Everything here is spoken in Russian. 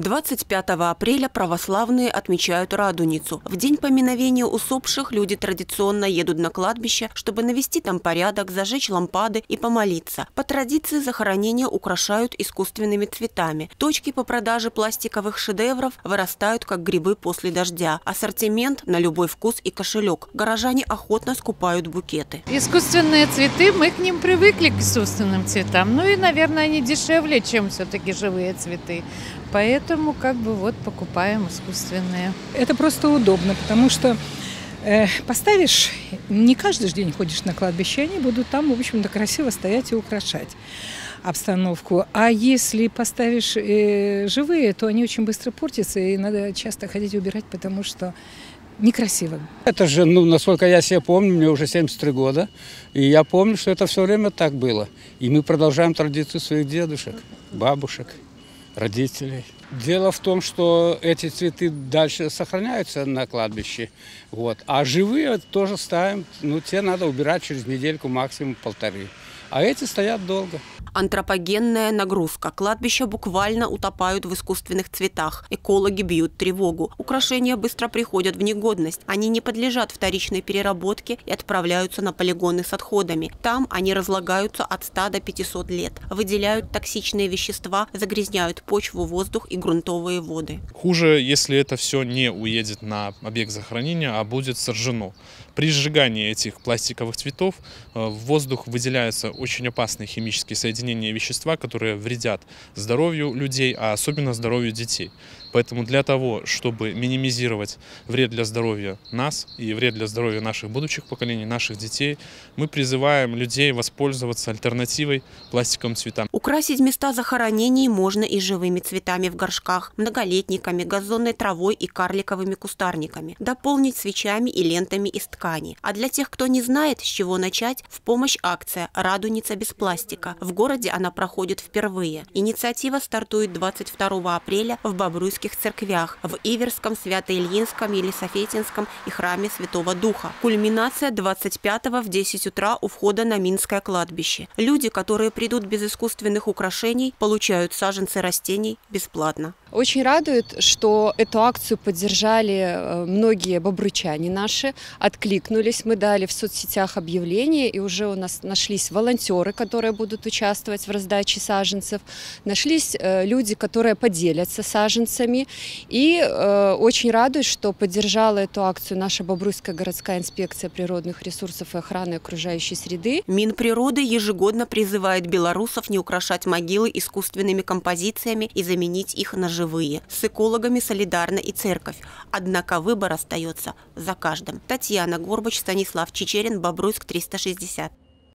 25 апреля православные отмечают Радуницу. В день поминовения усопших люди традиционно едут на кладбище, чтобы навести там порядок, зажечь лампады и помолиться. По традиции захоронения украшают искусственными цветами. Точки по продаже пластиковых шедевров вырастают, как грибы после дождя. Ассортимент на любой вкус и кошелек. Горожане охотно скупают букеты. Искусственные цветы, мы к ним привыкли, к искусственным цветам. Ну и, наверное, они дешевле, чем все-таки живые цветы. Поэтому как бы вот покупаем искусственные. Это просто удобно, потому что э, поставишь, не каждый день ходишь на кладбище, они будут там, в общем-то, красиво стоять и украшать обстановку. А если поставишь э, живые, то они очень быстро портятся, и надо часто ходить убирать, потому что некрасиво. Это же, ну, насколько я себе помню, мне уже 73 года, и я помню, что это все время так было. И мы продолжаем традицию своих дедушек, бабушек родителей. Дело в том, что эти цветы дальше сохраняются на кладбище, вот. а живые тоже ставим, ну, те надо убирать через недельку, максимум полторы. А эти стоят долго. Антропогенная нагрузка. Кладбища буквально утопают в искусственных цветах. Экологи бьют тревогу. Украшения быстро приходят в негодность. Они не подлежат вторичной переработке и отправляются на полигоны с отходами. Там они разлагаются от 100 до 500 лет. Выделяют токсичные вещества, загрязняют почву, воздух и грунтовые воды. Хуже, если это все не уедет на объект захоронения, а будет сожжено. При сжигании этих пластиковых цветов э, в воздух выделяются очень опасные химические соединения вещества, которые вредят здоровью людей, а особенно здоровью детей. Поэтому для того, чтобы минимизировать вред для здоровья нас и вред для здоровья наших будущих поколений, наших детей, мы призываем людей воспользоваться альтернативой пластиковым цветам. Украсить места захоронений можно и живыми цветами в горшках, многолетниками, газонной травой и карликовыми кустарниками. Дополнить свечами и лентами из ткани. А для тех, кто не знает, с чего начать, в помощь акция «Радуница без пластика». В городе она проходит впервые. Инициатива стартует 22 апреля в Бобруйске католических церквях в Иверском, Свято-Ильинском, Елисофетинском и храме Святого Духа. Кульминация 25 в 10 утра у входа на Минское кладбище. Люди, которые придут без искусственных украшений, получают саженцы растений бесплатно. Очень радует, что эту акцию поддержали э, многие бобрычане наши, откликнулись. Мы дали в соцсетях объявление, и уже у нас нашлись волонтеры, которые будут участвовать в раздаче саженцев. Нашлись э, люди, которые поделятся саженцами. И э, очень радует, что поддержала эту акцию наша Бобруйская городская инспекция природных ресурсов и охраны окружающей среды. Минприроды ежегодно призывает белорусов не украшать могилы искусственными композициями и заменить их на живые живые. С экологами солидарна и церковь. Однако выбор остается за каждым. Татьяна Горбач, Станислав Чечерин, Бобруйск, 360.